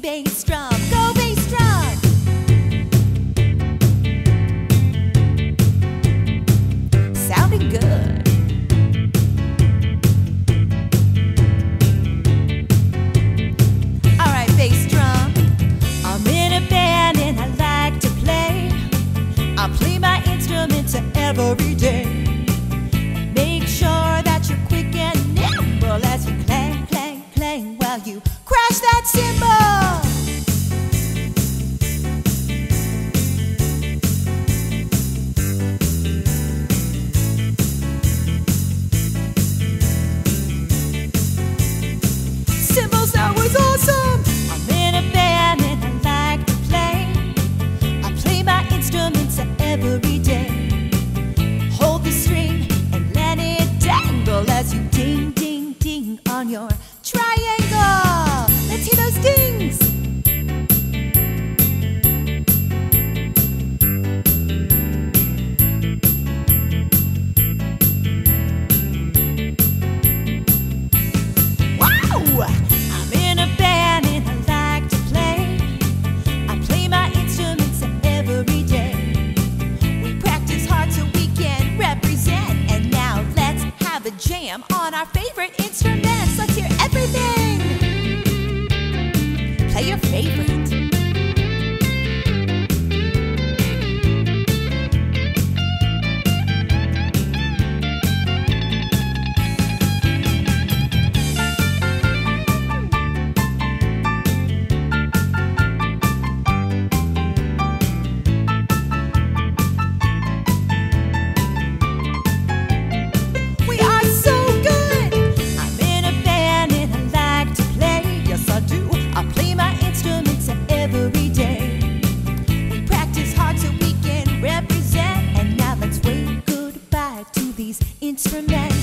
bass drum. Go bass drum! Sounding good. All right, bass drum. I'm in a band and I like to play. I play my every day. every day. Hold the string and let it dangle as you ding, ding, ding on your jam on our favorite instruments. Let's hear everything. Play your favorite. instrument.